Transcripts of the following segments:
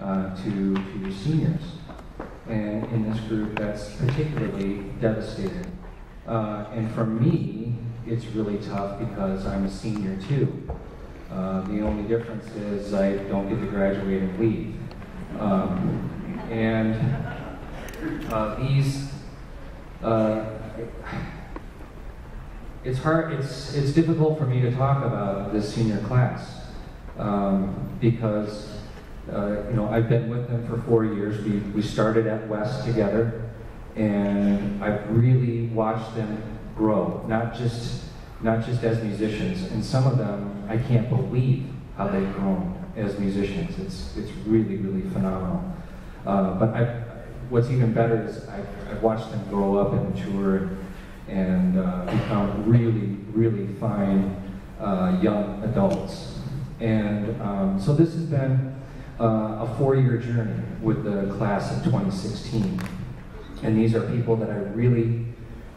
uh, to, to your seniors. And in this group, that's particularly devastating. Uh, and for me, it's really tough because I'm a senior too. Uh, the only difference is I don't get to graduate and leave. Um, and uh, these, uh, it's hard, it's, it's difficult for me to talk about this senior class um, because, uh, you know, I've been with them for four years. We, we started at West together and I've really watched them grow, not just, not just as musicians. And some of them, I can't believe how they've grown as musicians. It's, it's really, really phenomenal. Uh, but I, what's even better is I've, I've, watched them grow up and mature and uh, become really, really fine uh, young adults. And um, so this has been uh, a four-year journey with the class of 2016. And these are people that I really,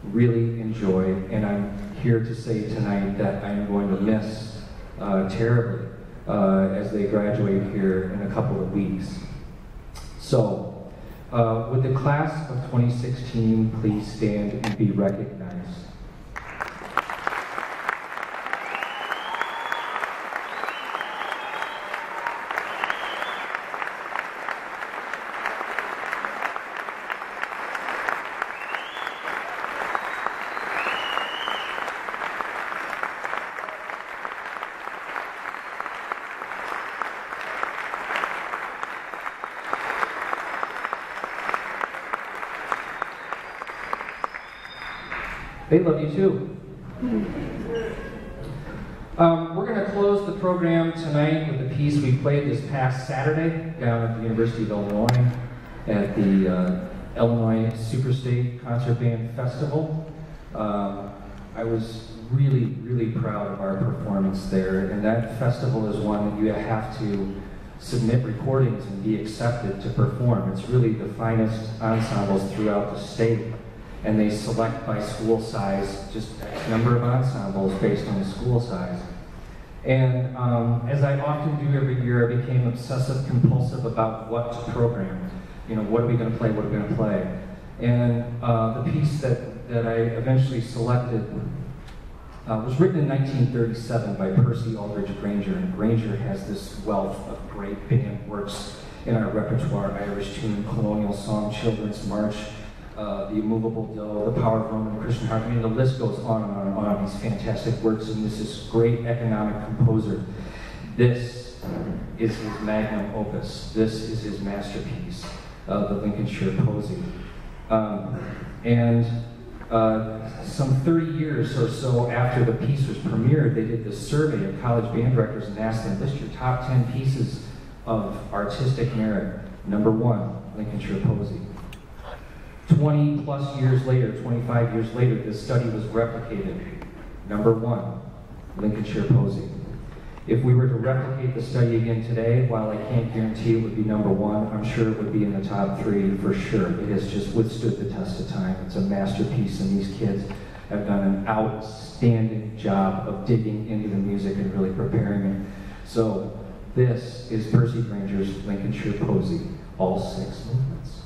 really enjoy, and I'm here to say tonight that I am going to miss uh, terribly uh, as they graduate here in a couple of weeks. So, uh, would the class of 2016 please stand and be recognized? They love you too. Um, we're going to close the program tonight with a piece we played this past Saturday down at the University of Illinois at the uh, Illinois Superstate Concert Band Festival. Um, I was really, really proud of our performance there, and that festival is one that you have to submit recordings and be accepted to perform. It's really the finest ensembles throughout the state and they select by school size just X number of ensembles based on the school size. And um, as I often do every year, I became obsessive compulsive about what to program. You know, what are we going to play? What are we going to play? And uh, the piece that, that I eventually selected uh, was written in 1937 by Percy Aldridge Grainger. And Grainger has this wealth of great band works in our repertoire Irish tune, colonial song, children's march, uh, The Immovable Do, The Power of Roman Christian Heart. I mean, the list goes on and on and on. These fantastic works, and this is great economic composer. This is his magnum opus. This is his masterpiece, uh, the Lincolnshire Posy. Um, and uh, some 30 years or so after the piece was premiered, they did this survey of college band directors and asked them, list your top 10 pieces of artistic merit. Number one, Lincolnshire Posy. 20 plus years later, 25 years later, this study was replicated. Number one, Lincolnshire Posy. If we were to replicate the study again today, while I can't guarantee it would be number one, I'm sure it would be in the top three for sure. It has just withstood the test of time. It's a masterpiece, and these kids have done an outstanding job of digging into the music and really preparing it. So this is Percy Grainger's Lincolnshire Posy, all six movements.